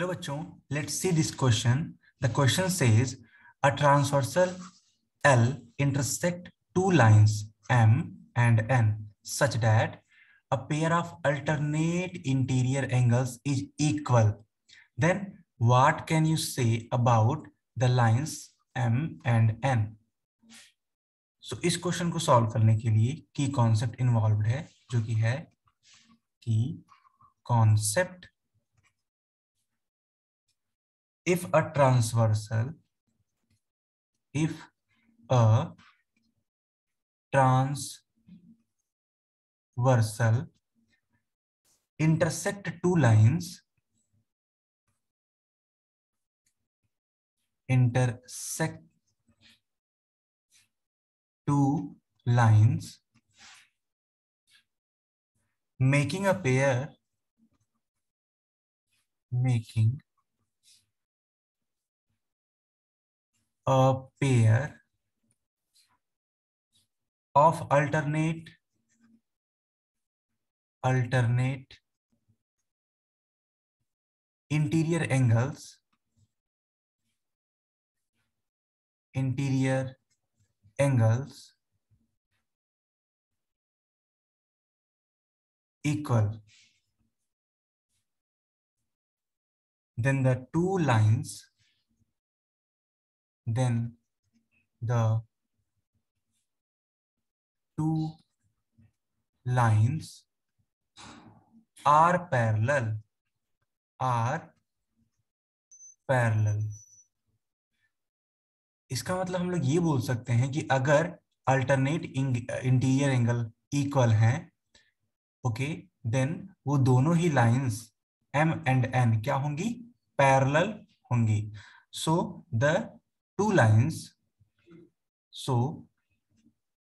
Hello बच्चों let's see this question the question says a transversal L intersect two lines M and N such that a pair of alternate interior angles is equal then what can you say about the lines M and N so इस क्वेश्चन को solve करने के लिए की concept involve है, जो कि है की concept if a transversal if a transversal intersect two lines intersect two lines making a pair making a pair of alternate alternate interior angles interior angles equal. Then the two lines then the two lines are parallel are parallel. इसका मतलब हम लोग ये बोल सकते हैं कि अगर अल्टरनेट इंटीरियर एंगल इक्वल हैं ओके देन वो दोनों ही लाइंस एम एंड एन क्या होंगी? पैरेलल होंगी. So the two lines. So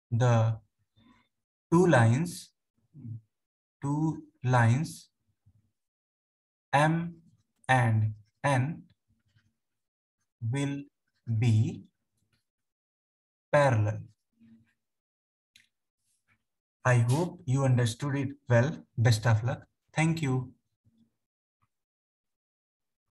the two lines two lines m and n will be parallel. I hope you understood it well. Best of luck. Thank you